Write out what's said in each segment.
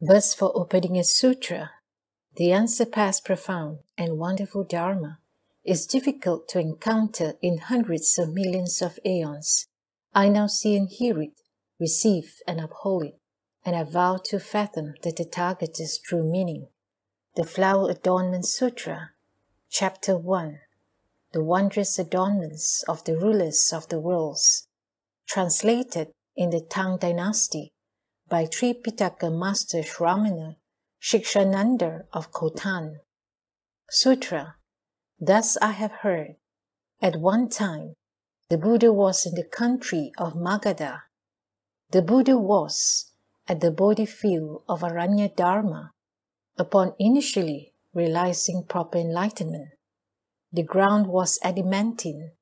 Verse for opening a sutra. The unsurpassed, profound, and wonderful Dharma is difficult to encounter in hundreds of millions of aeons. I now see and hear it, receive and uphold it, and I vow to fathom that the Tathagata's true meaning. The Flower Adornment Sutra, Chapter 1 The Wondrous Adornments of the Rulers of the Worlds, translated in the Tang Dynasty by Tripitaka Master Shramana Shikshananda of Khotan. Sutra Thus I have heard. At one time, the Buddha was in the country of Magadha. The Buddha was at the Bodhi field of Aranya Dharma upon initially realizing proper enlightenment. The ground was adamantine,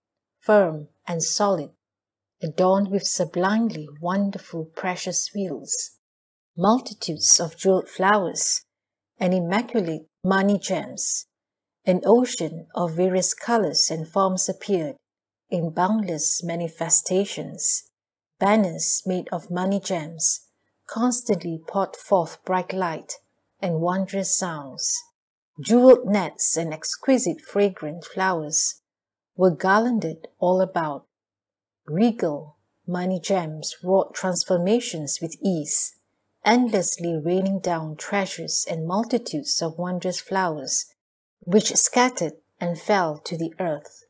firm and solid, adorned with sublimely wonderful precious wheels, multitudes of jeweled flowers, and immaculate mani gems. An ocean of various colors and forms appeared in boundless manifestations. Banners made of mani gems constantly poured forth bright light and wondrous sounds. Jeweled nets and exquisite fragrant flowers were garlanded all about, regal mani gems wrought transformations with ease, endlessly raining down treasures and multitudes of wondrous flowers, which scattered and fell to the earth.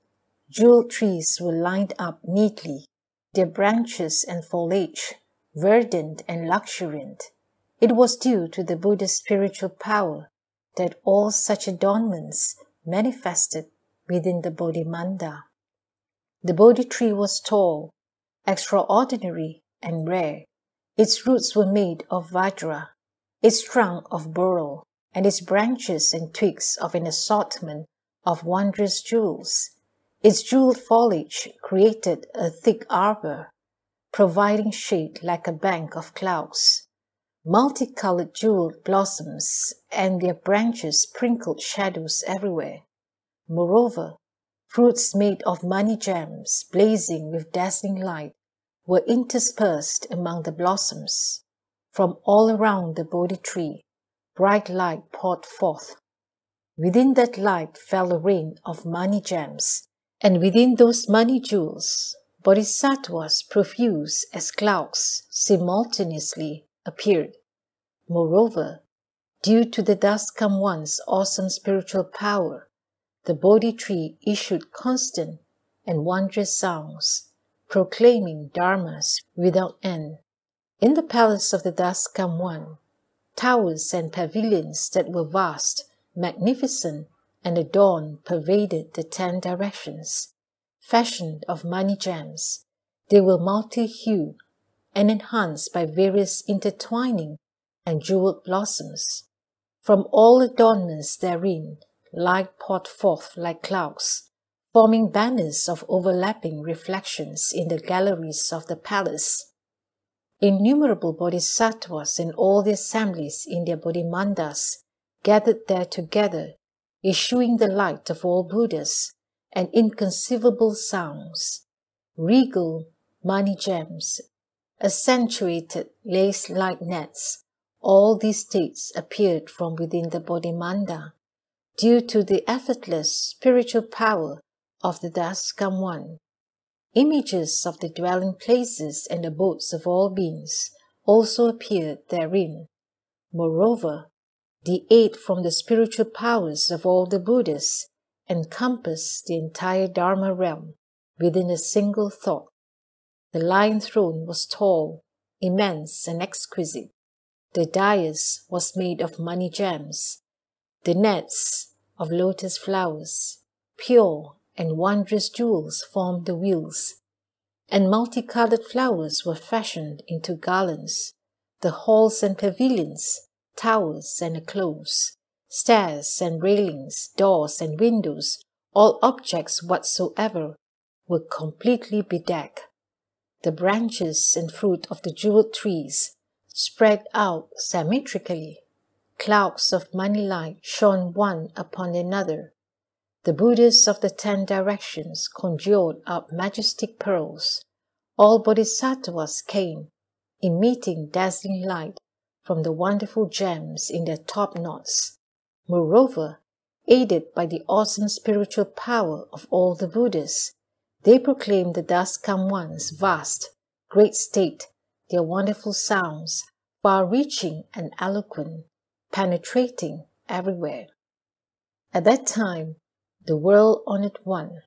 Jewel trees were lined up neatly, their branches and foliage verdant and luxuriant. It was due to the Buddha's spiritual power that all such adornments manifested within the Bodhimanda. The Bodhi tree was tall, extraordinary, and rare. Its roots were made of vajra, its trunk of beryl, and its branches and twigs of an assortment of wondrous jewels. Its jeweled foliage created a thick arbor, providing shade like a bank of clouds. Multicolored jeweled blossoms and their branches sprinkled shadows everywhere. Moreover, Fruits made of mani gems, blazing with dazzling light, were interspersed among the blossoms. From all around the Bodhi tree, bright light poured forth. Within that light fell a rain of mani gems, and within those mani jewels, bodhisattvas profuse as clouds simultaneously appeared. Moreover, due to the thus come one's awesome spiritual power, the Bodhi tree issued constant and wondrous sounds, proclaiming dharmas without end. In the palace of the Thus Come One, towers and pavilions that were vast, magnificent, and adorned pervaded the ten directions. Fashioned of mani gems, they were multi-hued and enhanced by various intertwining and jeweled blossoms. From all adornments therein, light poured forth like clouds, forming banners of overlapping reflections in the galleries of the palace. Innumerable bodhisattvas and all the assemblies in their bodhimandas gathered there together, issuing the light of all Buddhas and inconceivable sounds. Regal mani gems, accentuated lace-like nets, all these states appeared from within the Bodhimanda due to the effortless spiritual power of the Thus Come One. Images of the dwelling places and abodes of all beings also appeared therein. Moreover, the aid from the spiritual powers of all the Buddhas encompassed the entire Dharma realm within a single thought. The lion throne was tall, immense, and exquisite. The dais was made of mani gems, the nets of lotus flowers, pure and wondrous jewels formed the wheels, and multicolored flowers were fashioned into garlands. The halls and pavilions, towers and close, stairs and railings, doors and windows, all objects whatsoever, were completely bedecked. The branches and fruit of the jeweled trees spread out symmetrically Clouds of mani light shone one upon another. The Buddhas of the ten directions conjured up majestic pearls. All bodhisattvas came, emitting dazzling light from the wonderful gems in their top knots. Moreover, aided by the awesome spiritual power of all the Buddhas, they proclaimed the come one's vast, great state, their wonderful sounds, far reaching and eloquent, penetrating everywhere. At that time, the world honored one,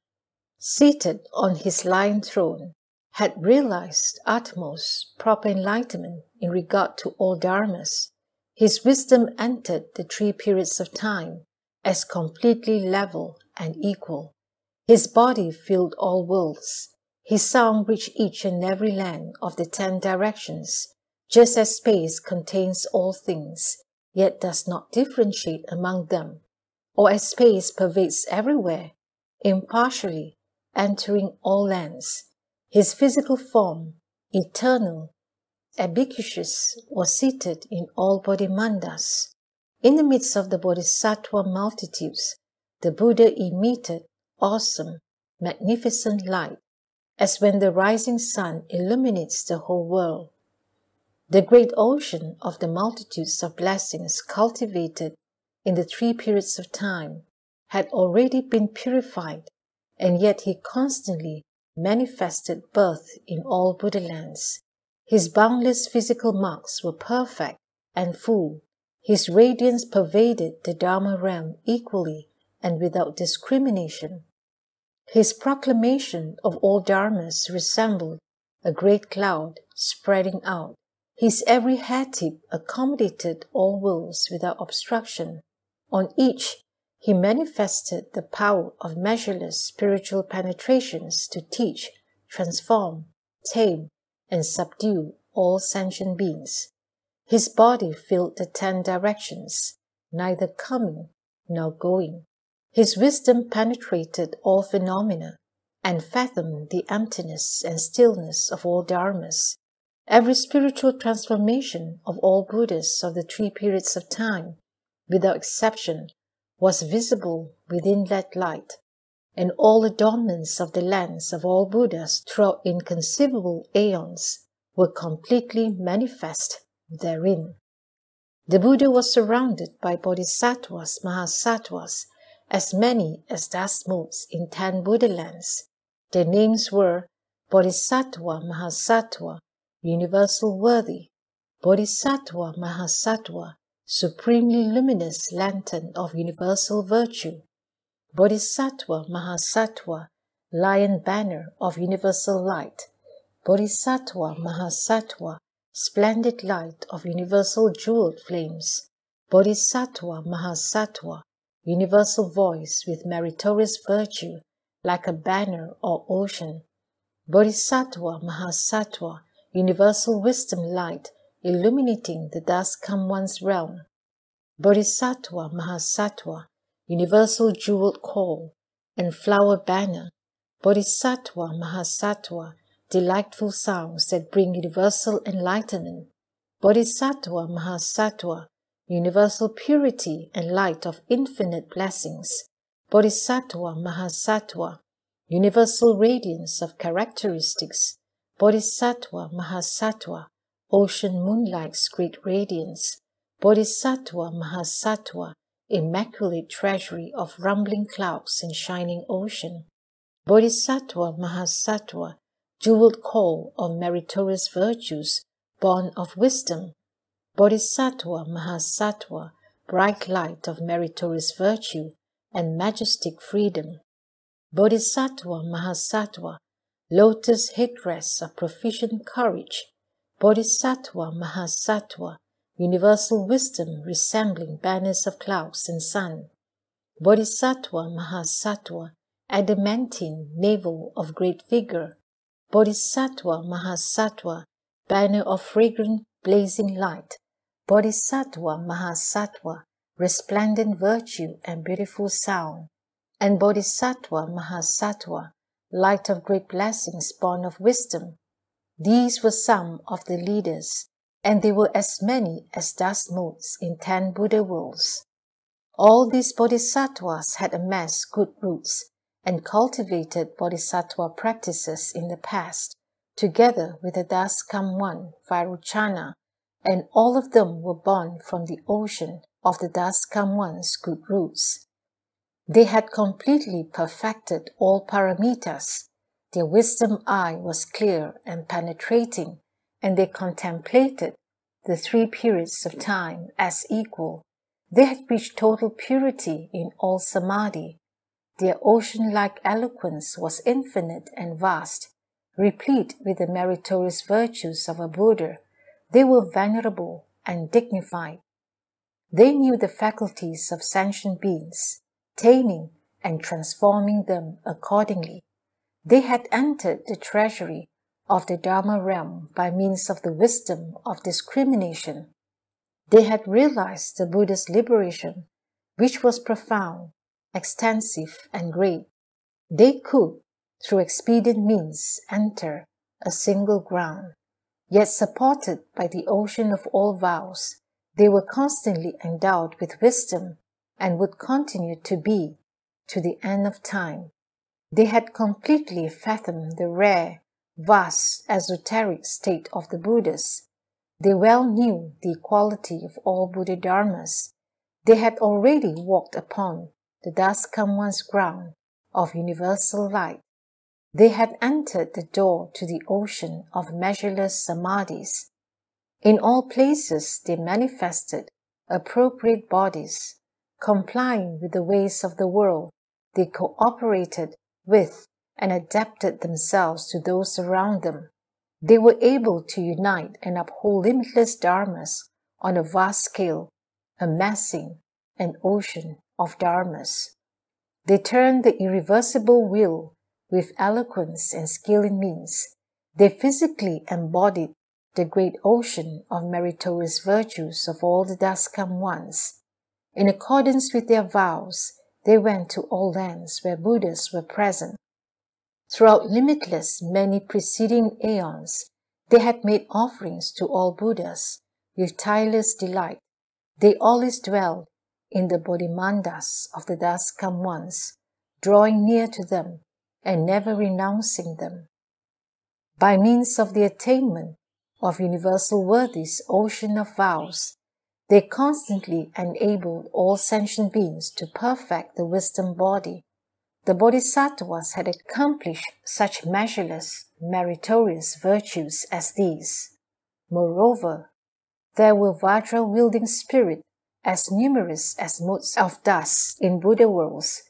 seated on his lion throne, had realized utmost proper enlightenment in regard to all dharmas. His wisdom entered the three periods of time as completely level and equal. His body filled all worlds. His sound reached each and every land of the ten directions, just as space contains all things, yet does not differentiate among them, or as space pervades everywhere, impartially, entering all lands. His physical form, eternal, ubiquitous, was seated in all Bodhimandas. In the midst of the Bodhisattva multitudes, the Buddha emitted awesome, magnificent light, as when the rising sun illuminates the whole world. The great ocean of the multitudes of blessings cultivated in the three periods of time had already been purified, and yet he constantly manifested birth in all Buddha lands. His boundless physical marks were perfect and full. His radiance pervaded the Dharma realm equally and without discrimination. His proclamation of all dharmas resembled a great cloud spreading out. His every hair tip accommodated all wills without obstruction. On each he manifested the power of measureless spiritual penetrations to teach, transform, tame, and subdue all sentient beings. His body filled the ten directions, neither coming nor going. His wisdom penetrated all phenomena and fathomed the emptiness and stillness of all dharmas. Every spiritual transformation of all Buddhas of the three periods of time, without exception, was visible within that light, and all adornments of the lands of all Buddhas throughout inconceivable aeons were completely manifest therein. The Buddha was surrounded by bodhisattvas, mahasattvas, as many as dust motes in ten Buddha lands. Their names were Bodhisattva Mahasattva, Universal Worthy, Bodhisattva Mahasattva, supremely luminous lantern of universal virtue, Bodhisattva Mahasattva, lion banner of universal light, Bodhisattva Mahasattva, splendid light of universal jeweled flames, Bodhisattva Mahasattva, universal voice with meritorious virtue, like a banner or ocean, Bodhisattva Mahasattva, universal wisdom light illuminating the thus come one's realm. Bodhisattva Mahasattva, universal jeweled call and flower banner. Bodhisattva Mahasattva, delightful sounds that bring universal enlightenment. Bodhisattva Mahasattva, universal purity and light of infinite blessings. Bodhisattva Mahasattva, universal radiance of characteristics. Bodhisattva Mahasattva, ocean moonlight's great radiance, Bodhisattva Mahasattva, immaculate treasury of rumbling clouds and shining ocean, Bodhisattva Mahasattva, jeweled core of meritorious virtues, born of wisdom, Bodhisattva Mahasattva, bright light of meritorious virtue and majestic freedom, Bodhisattva Mahasattva, lotus headdress of proficient courage, Bodhisattva Mahasattva, universal wisdom resembling banners of clouds and sun. Bodhisattva Mahasattva, adamantine navel of great vigor. Bodhisattva Mahasattva, banner of fragrant blazing light. Bodhisattva Mahasattva, resplendent virtue and beautiful sound. And Bodhisattva Mahasattva, light of great blessings born of wisdom, these were some of the leaders, and they were as many as dust motes in ten Buddha worlds. All these bodhisattvas had amassed good roots and cultivated bodhisattva practices in the past, together with the thus come one, Vairochana, and all of them were born from the ocean of the thus one's good roots. They had completely perfected all paramitas. Their wisdom eye was clear and penetrating, and they contemplated the three periods of time as equal. They had reached total purity in all samadhi. Their ocean-like eloquence was infinite and vast, replete with the meritorious virtues of a Buddha. They were venerable and dignified. They knew the faculties of sentient beings, taming and transforming them accordingly. They had entered the treasury of the Dharma realm by means of the wisdom of discrimination. They had realized the Buddha's liberation, which was profound, extensive, and great. They could, through expedient means, enter a single ground. Yet supported by the ocean of all vows, they were constantly endowed with wisdom and would continue to be to the end of time. They had completely fathomed the rare, vast, esoteric state of the Buddhas. They well knew the equality of all Buddha Dharmas. They had already walked upon the thus come one's ground of universal light. They had entered the door to the ocean of measureless samadhis. In all places they manifested appropriate bodies, complying with the ways of the world. They cooperated with and adapted themselves to those around them. They were able to unite and uphold limitless dharmas on a vast scale, amassing an ocean of dharmas. They turned the irreversible will with eloquence and skill in means. They physically embodied the great ocean of meritorious virtues of all the come ones. In accordance with their vows, they went to all lands where Buddhas were present. Throughout limitless many preceding aeons, they had made offerings to all Buddhas with tireless delight. They always dwelled in the Bodhimandas of the thus come ones, drawing near to them and never renouncing them. By means of the attainment of universal worthies ocean of vows, they constantly enabled all sentient beings to perfect the wisdom body. The bodhisattvas had accomplished such measureless, meritorious virtues as these. Moreover, there were Vajra-wielding spirits as numerous as motes of dust in Buddha worlds.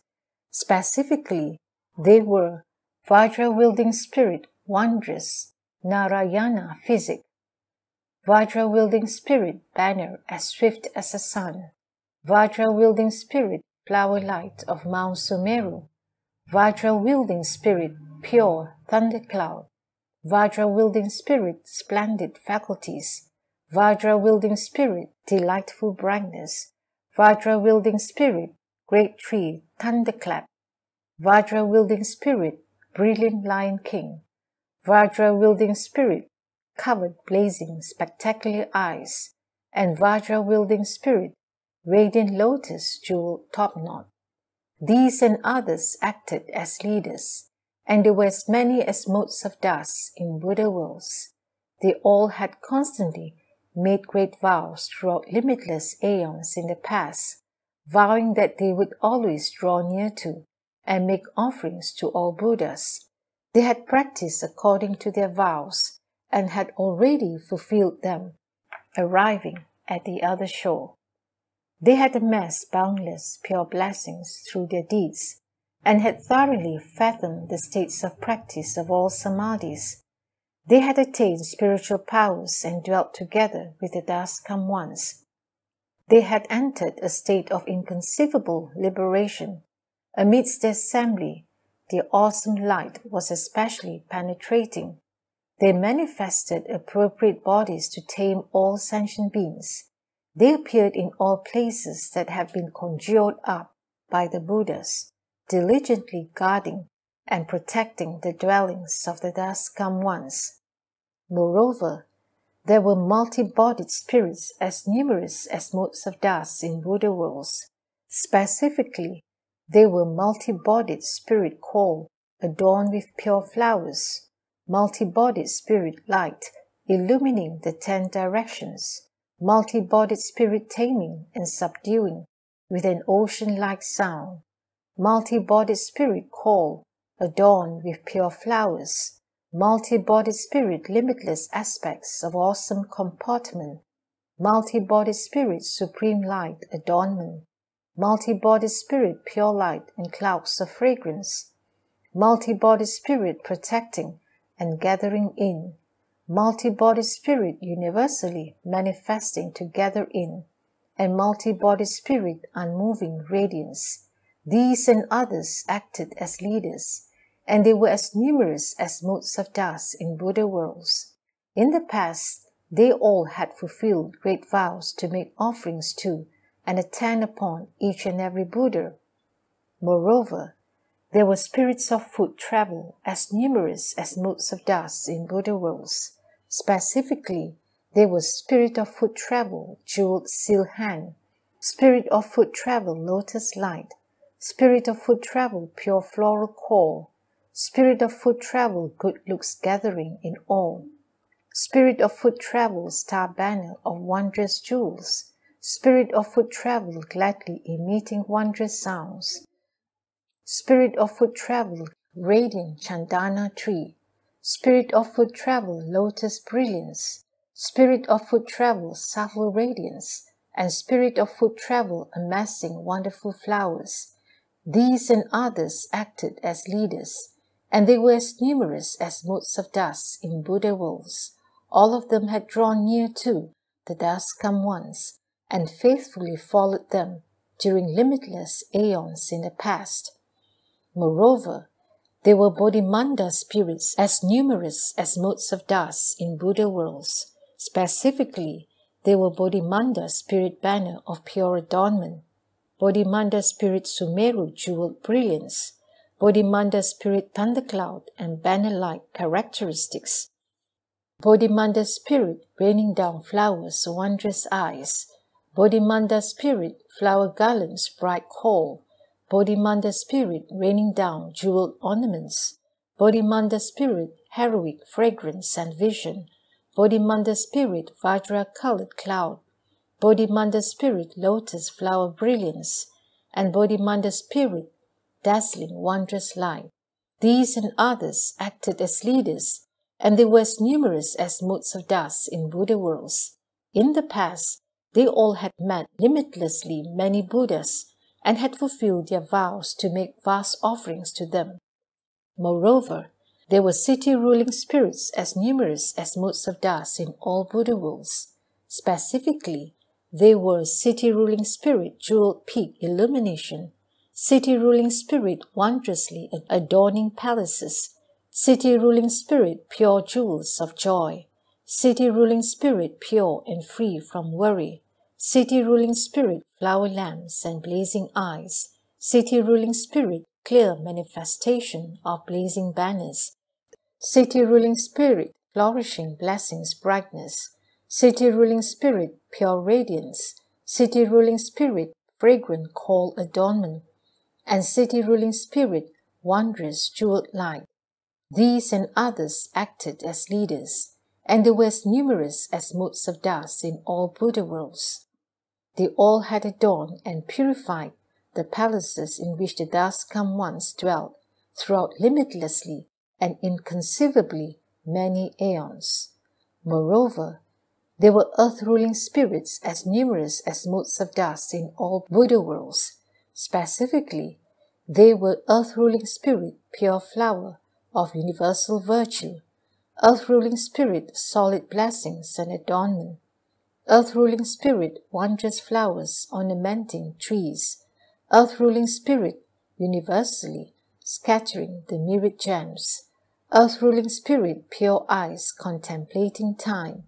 Specifically, they were Vajra-wielding spirit, wondrous, Narayana physic, Vajra wielding spirit banner as swift as the sun, Vajra wielding spirit flower light of Mount Sumeru, Vajra wielding spirit pure thundercloud, Vajra wielding spirit splendid faculties, Vajra wielding spirit delightful brightness, Vajra wielding spirit great tree thunderclap, Vajra wielding spirit brilliant lion king, Vajra wielding spirit, covered blazing spectacular eyes, and Vajra wielding spirit, radiant lotus jewel top knot. These and others acted as leaders, and there were as many as motes of dust in Buddha worlds. They all had constantly made great vows throughout limitless aeons in the past, vowing that they would always draw near to and make offerings to all Buddhas. They had practiced according to their vows and had already fulfilled them, arriving at the other shore. They had amassed boundless pure blessings through their deeds and had thoroughly fathomed the states of practice of all samadhis. They had attained spiritual powers and dwelt together with the thus come ones. They had entered a state of inconceivable liberation. Amidst the assembly, the awesome light was especially penetrating. They manifested appropriate bodies to tame all sentient beings. They appeared in all places that have been conjured up by the Buddhas, diligently guarding and protecting the dwellings of the thus come ones. Moreover, there were multi-bodied spirits as numerous as motes of dust in Buddha worlds. Specifically, they were multi-bodied spirit coal adorned with pure flowers, multi-bodied spirit light illumining the ten directions, multi-bodied spirit taming and subduing with an ocean-like sound, multi-bodied spirit call, adorned with pure flowers, multi-bodied spirit limitless aspects of awesome comportment, multi-bodied spirit supreme light adornment, multi-bodied spirit pure light and clouds of fragrance, multi-bodied spirit protecting and gathering in, multi-bodied spirit universally manifesting to gather in, and multi-bodied spirit unmoving radiance. These and others acted as leaders, and they were as numerous as motes of dust in Buddha worlds. In the past, they all had fulfilled great vows to make offerings to and attend upon each and every Buddha. Moreover, there were spirits of foot travel as numerous as motes of dust in Buddha worlds. Specifically, there was spirit of foot travel, jeweled seal hand, spirit of foot travel, lotus light, spirit of foot travel, pure floral core, spirit of foot travel, good looks gathering in all, spirit of foot travel, star banner of wondrous jewels, spirit of foot travel, gladly emitting wondrous sounds, spirit of foot travel, radiant chandana tree, Spirit of foot travel, lotus brilliance. Spirit of foot travel, subtle radiance. And spirit of foot travel, amassing wonderful flowers. These and others acted as leaders, and they were as numerous as motes of dust in Buddha worlds. All of them had drawn near to the thus come ones, and faithfully followed them during limitless aeons in the past. Moreover, there were Bodhimanda spirits as numerous as motes of dust in Buddha worlds. Specifically, there were Bodhimanda spirit banner of pure adornment, Bodhimanda spirit Sumeru jeweled brilliance, Bodhimanda spirit thundercloud and banner-like characteristics, Bodhimanda spirit raining down flowers wondrous eyes, Bodhimanda spirit flower garlands bright call, Bodhimanda spirit raining down jeweled ornaments, Bodhimanda spirit heroic fragrance and vision, Bodhimanda spirit Vajra colored cloud, Bodhimanda spirit lotus flower brilliance, and Bodhimanda spirit dazzling wondrous light. These and others acted as leaders, and they were as numerous as motes of dust in Buddha worlds. In the past, they all had met limitlessly many Buddhas and had fulfilled their vows to make vast offerings to them. Moreover, there were city ruling spirits as numerous as motes of dust in all Buddha worlds. Specifically, they were city ruling spirit jeweled peak illumination, city ruling spirit wondrously adorning palaces, city ruling spirit pure jewels of joy, city ruling spirit pure and free from worry, City ruling spirit, flower lamps and blazing eyes. City ruling spirit, clear manifestation of blazing banners. City ruling spirit, flourishing blessings, brightness. City ruling spirit, pure radiance. City ruling spirit, fragrant call adornment. And city ruling spirit, wondrous jeweled light. These and others acted as leaders, and they were as numerous as motes of dust in all Buddha worlds. They all had adorned and purified the palaces in which the thus come ones dwelt throughout limitlessly and inconceivably many aeons. Moreover, there were earth-ruling spirits as numerous as motes of dust in all Buddha worlds. Specifically, they were earth-ruling spirit, pure flower of universal virtue, earth-ruling spirit, solid blessings and adornment, Earth ruling spirit, wondrous flowers ornamenting trees. Earth ruling spirit, universally scattering the myriad gems. Earth ruling spirit, pure eyes contemplating time.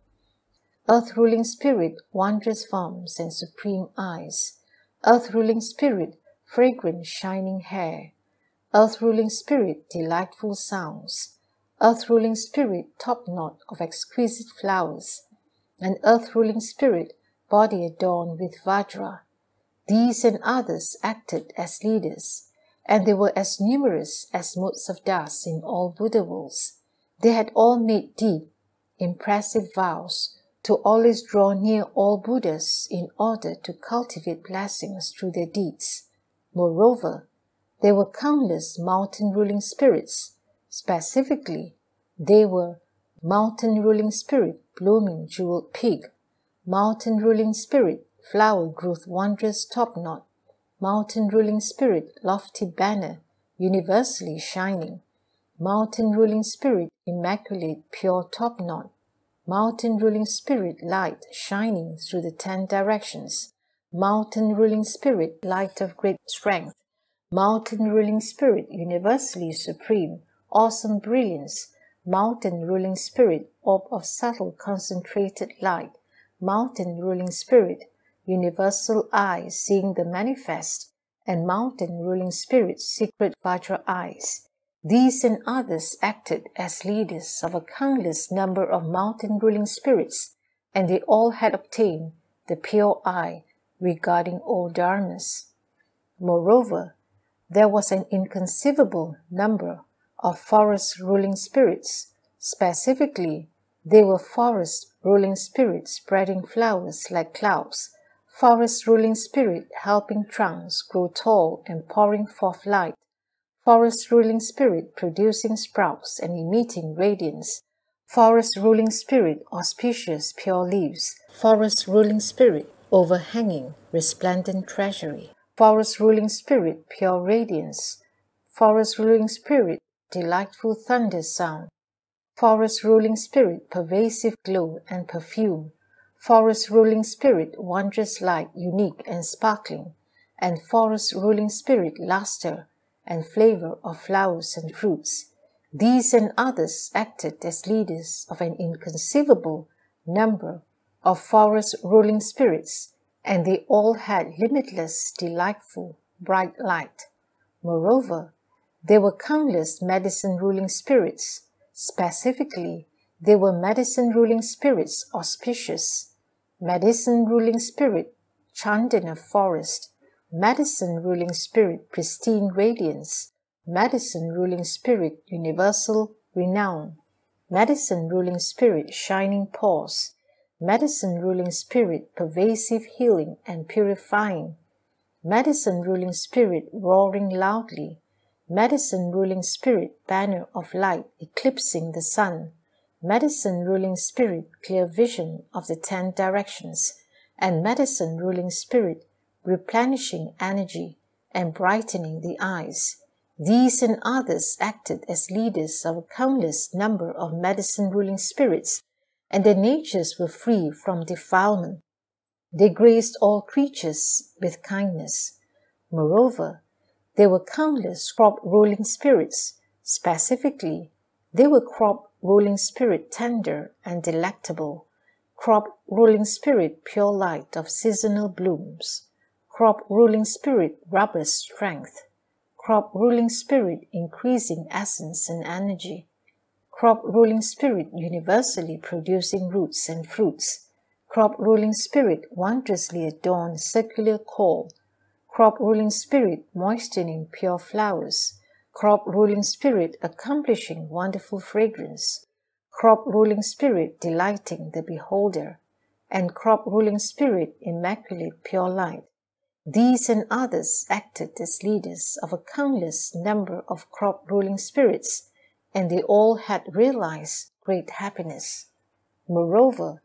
Earth ruling spirit, wondrous forms and supreme eyes. Earth ruling spirit, fragrant shining hair. Earth ruling spirit, delightful sounds. Earth ruling spirit, top knot of exquisite flowers an earth-ruling spirit, body adorned with Vajra. These and others acted as leaders, and they were as numerous as motes of dust in all Buddha worlds. They had all made deep, impressive vows to always draw near all Buddhas in order to cultivate blessings through their deeds. Moreover, there were countless mountain ruling spirits. Specifically, they were mountain ruling spirit, blooming jeweled pig, mountain ruling spirit, flower growth wondrous top knot, mountain ruling spirit, lofty banner, universally shining, mountain ruling spirit, immaculate pure top knot, mountain ruling spirit, light shining through the ten directions, mountain ruling spirit, light of great strength, mountain ruling spirit, universally supreme, awesome brilliance, mountain ruling spirit, orb of subtle concentrated light, mountain ruling spirit, universal eye seeing the manifest, and mountain ruling spirit, secret Vajra eyes. These and others acted as leaders of a countless number of mountain ruling spirits, and they all had obtained the pure eye regarding all dharmas. Moreover, there was an inconceivable number of forest ruling spirits. Specifically, they were forest ruling spirits spreading flowers like clouds, forest ruling spirit helping trunks grow tall and pouring forth light, forest ruling spirit producing sprouts and emitting radiance, forest ruling spirit auspicious pure leaves, forest ruling spirit overhanging resplendent treasury, forest ruling spirit, pure radiance, forest ruling spirit, delightful thunder sound, forest ruling spirit, pervasive glow and perfume, forest ruling spirit, wondrous light, unique and sparkling, and forest ruling spirit, luster and flavor of flowers and fruits. These and others acted as leaders of an inconceivable number of forest ruling spirits and they all had limitless, delightful, bright light. Moreover, there were countless medicine ruling spirits. Specifically, there were medicine ruling spirits auspicious, medicine ruling spirit Chandana forest, medicine ruling spirit pristine radiance, medicine ruling spirit universal renown, medicine ruling spirit shining pause, medicine ruling spirit, pervasive healing and purifying, medicine ruling spirit, roaring loudly, medicine ruling spirit, banner of light, eclipsing the sun, medicine ruling spirit, clear vision of the ten directions, and medicine ruling spirit, replenishing energy and brightening the eyes. These and others acted as leaders of a countless number of medicine ruling spirits and their natures were free from defilement. They graced all creatures with kindness. Moreover, there were countless crop ruling spirits. Specifically, they were crop ruling spirit tender and delectable, crop ruling spirit pure light of seasonal blooms, crop ruling spirit robust strength, crop ruling spirit increasing essence and energy, crop ruling spirit universally producing roots and fruits, crop ruling spirit wondrously adorned circular core, crop ruling spirit moistening pure flowers, crop ruling spirit accomplishing wonderful fragrance, crop ruling spirit delighting the beholder, and crop ruling spirit immaculate pure light. These and others acted as leaders of a countless number of crop ruling spirits and they all had realized great happiness. Moreover,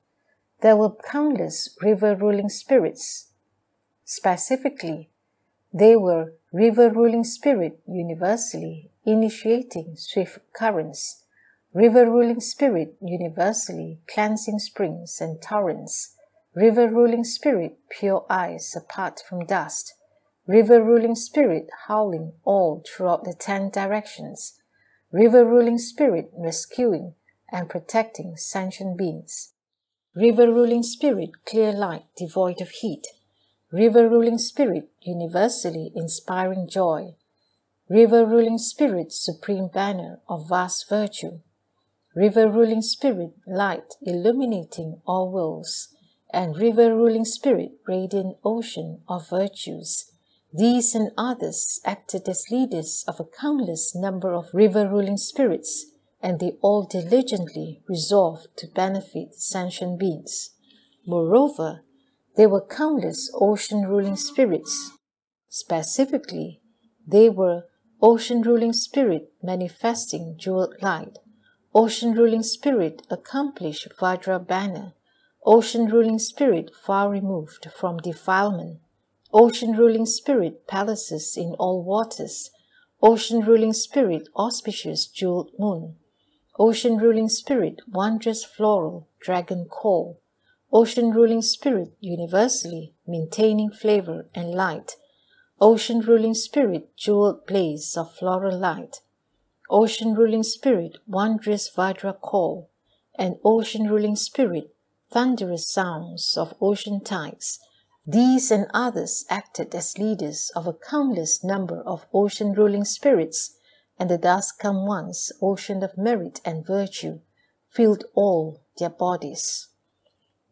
there were countless river ruling spirits. Specifically, they were river ruling spirit universally initiating swift currents, river ruling spirit universally cleansing springs and torrents, river ruling spirit pure eyes apart from dust, river ruling spirit howling all throughout the ten directions, river ruling spirit rescuing and protecting sentient beings, river ruling spirit clear light devoid of heat, river ruling spirit universally inspiring joy, river ruling spirit supreme banner of vast virtue, river ruling spirit light illuminating all worlds, and river ruling spirit radiant ocean of virtues. These and others acted as leaders of a countless number of river ruling spirits, and they all diligently resolved to benefit sentient beings. Moreover, there were countless ocean ruling spirits. Specifically, they were ocean ruling spirit manifesting jeweled light, ocean ruling spirit accomplished Vajra banner, ocean ruling spirit far removed from defilement, ocean ruling spirit palaces in all waters, ocean ruling spirit auspicious jeweled moon, ocean ruling spirit wondrous floral dragon call, ocean ruling spirit universally maintaining flavor and light, ocean ruling spirit jeweled blaze of floral light, ocean ruling spirit wondrous Vajra call, and ocean ruling spirit thunderous sounds of ocean tides. These and others acted as leaders of a countless number of ocean ruling spirits, and the thus come ones, ocean of merit and virtue, filled all their bodies.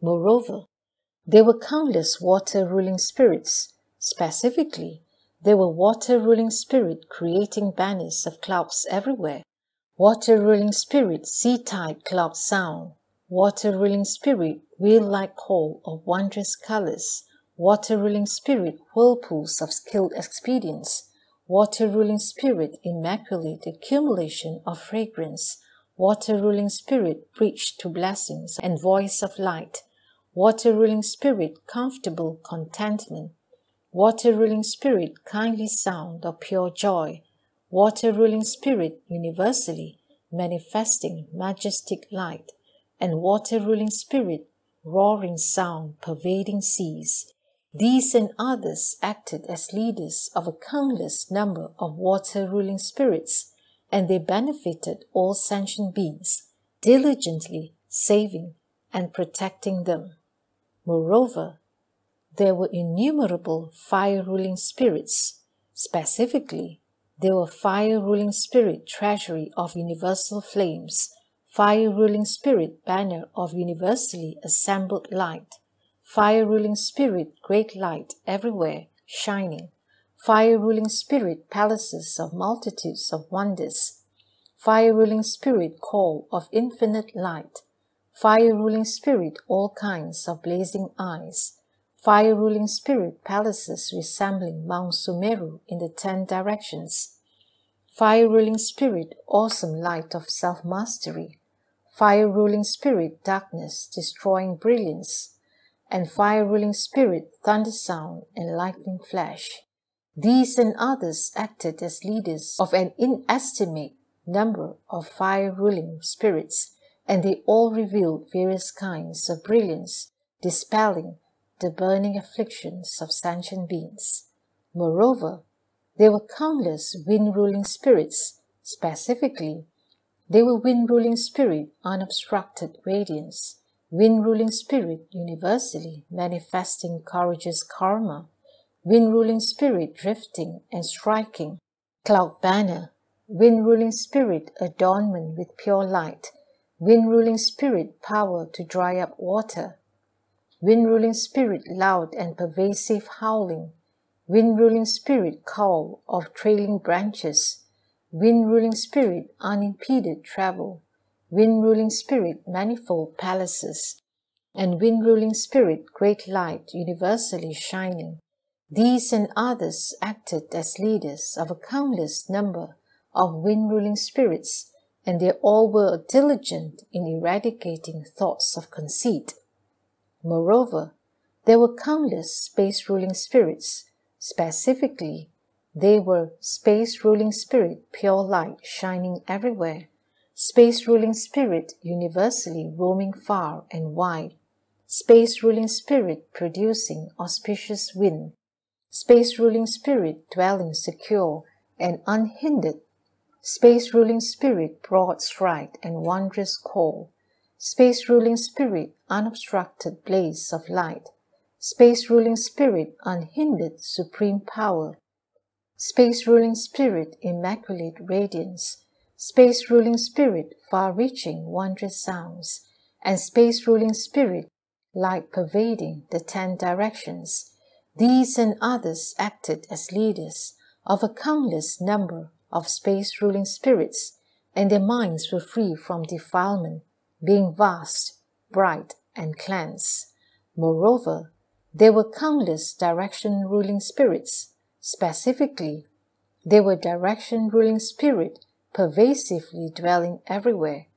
Moreover, there were countless water ruling spirits. Specifically, there were water ruling spirit creating banners of clouds everywhere. Water ruling spirit sea tide cloud sound. Water ruling spirit wheel like call of wondrous colors. Water ruling spirit whirlpools of skilled expedients. Water ruling spirit immaculate accumulation of fragrance. Water ruling spirit preach to blessings and voice of light. Water ruling spirit comfortable contentment water ruling spirit, kindly sound of pure joy, water ruling spirit, universally manifesting majestic light, and water ruling spirit, roaring sound pervading seas. These and others acted as leaders of a countless number of water ruling spirits, and they benefited all sentient beings, diligently saving and protecting them. Moreover, there were innumerable fire ruling spirits. Specifically, there were fire ruling spirit treasury of universal flames, fire ruling spirit banner of universally assembled light, fire ruling spirit great light everywhere shining, fire ruling spirit palaces of multitudes of wonders, fire ruling spirit call of infinite light, fire ruling spirit all kinds of blazing eyes, fire ruling spirit palaces resembling Mount Sumeru in the ten directions, fire ruling spirit awesome light of self mastery, fire ruling spirit darkness destroying brilliance, and fire ruling spirit thunder sound and lightning flash. These and others acted as leaders of an inestimate number of fire ruling spirits, and they all revealed various kinds of brilliance, dispelling the burning afflictions of sentient beings. Moreover, there were countless wind ruling spirits, specifically, they were wind ruling spirit, unobstructed radiance, wind ruling spirit, universally manifesting courageous karma, wind ruling spirit, drifting and striking, cloud banner, wind ruling spirit, adornment with pure light, wind ruling spirit, power to dry up water, wind ruling spirit loud and pervasive howling, wind ruling spirit call of trailing branches, wind ruling spirit unimpeded travel, wind ruling spirit manifold palaces, and wind ruling spirit great light universally shining. These and others acted as leaders of a countless number of wind ruling spirits, and they all were diligent in eradicating thoughts of conceit Moreover, there were countless space ruling spirits. Specifically, they were space ruling spirit, pure light shining everywhere, space ruling spirit universally roaming far and wide, space ruling spirit producing auspicious wind, space ruling spirit dwelling secure and unhindered, space ruling spirit broad stride and wondrous call, Space ruling spirit, unobstructed blaze of light. Space ruling spirit, unhindered supreme power. Space ruling spirit, immaculate radiance. Space ruling spirit, far reaching wondrous sounds. And space ruling spirit, light pervading the ten directions. These and others acted as leaders of a countless number of space ruling spirits and their minds were free from defilement, being vast, bright, and cleansed. Moreover, there were countless direction ruling spirits. Specifically, there were direction ruling spirit pervasively dwelling everywhere,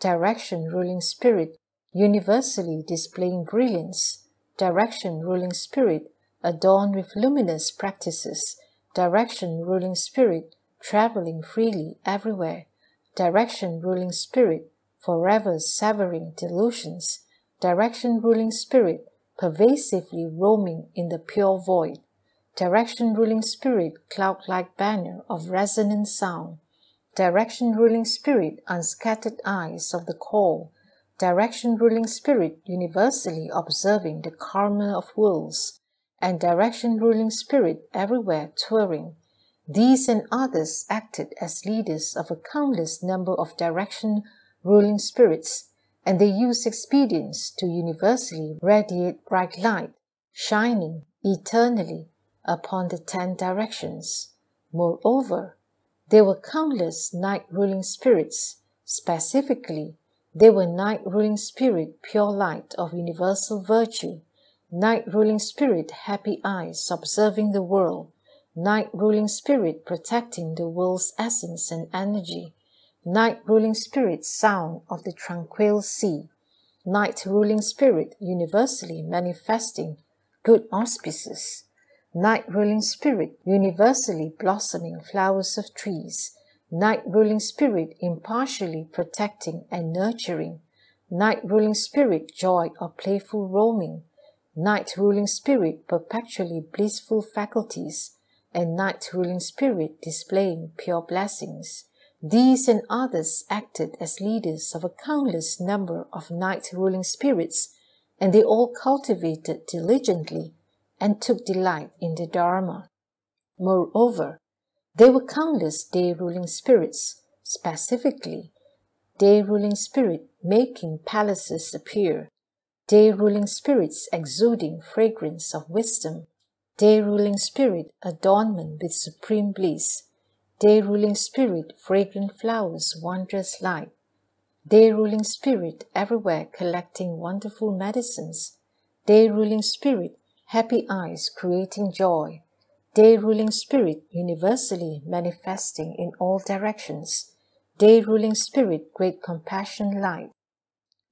direction ruling spirit universally displaying brilliance, direction ruling spirit adorned with luminous practices, direction ruling spirit traveling freely everywhere, direction ruling spirit forever severing delusions, direction ruling spirit pervasively roaming in the pure void, direction ruling spirit cloud like banner of resonant sound, direction ruling spirit unscattered eyes of the call, direction ruling spirit universally observing the karma of wills, and direction ruling spirit everywhere touring. These and others acted as leaders of a countless number of direction ruling spirits, and they used expedients to universally radiate bright light, shining eternally upon the ten directions. Moreover, there were countless night ruling spirits, specifically, there were night ruling spirit pure light of universal virtue, night ruling spirit happy eyes observing the world, night ruling spirit protecting the world's essence and energy, night ruling spirit sound of the tranquil sea, night ruling spirit universally manifesting good auspices, night ruling spirit universally blossoming flowers of trees, night ruling spirit impartially protecting and nurturing, night ruling spirit joy of playful roaming, night ruling spirit perpetually blissful faculties, and night ruling spirit displaying pure blessings. These and others acted as leaders of a countless number of night ruling spirits, and they all cultivated diligently and took delight in the Dharma. Moreover, there were countless day ruling spirits, specifically, day ruling spirit making palaces appear, day ruling spirits exuding fragrance of wisdom, day ruling spirit adornment with supreme bliss, day ruling spirit fragrant flowers wondrous light, day ruling spirit everywhere collecting wonderful medicines, day ruling spirit happy eyes creating joy, day ruling spirit universally manifesting in all directions, day ruling spirit great compassion light,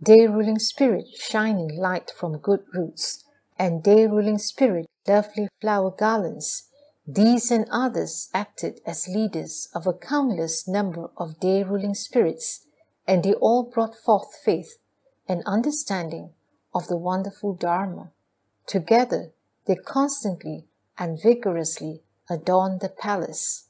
day ruling spirit shining light from good roots, and day ruling spirit lovely flower garlands. These and others acted as leaders of a countless number of day ruling spirits, and they all brought forth faith and understanding of the wonderful Dharma. Together, they constantly and vigorously adorned the palace.